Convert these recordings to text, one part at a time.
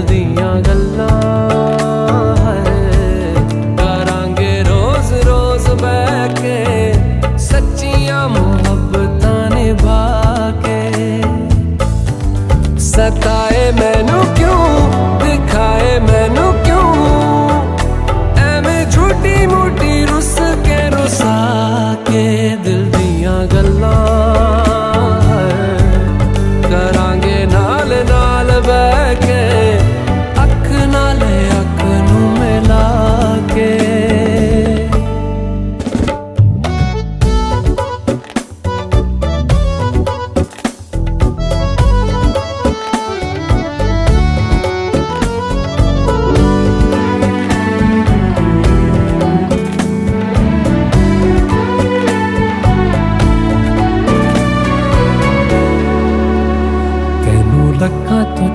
दिल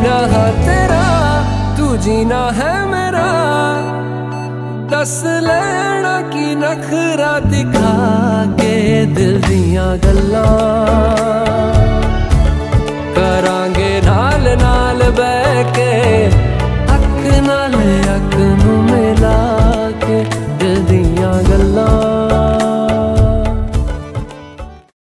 जीना है तेरा, तू जीना है मेरा। दस लैना की नखरा दिखा के दिल दिया गल्ला। करांगे नाल नाल बह के अख नाल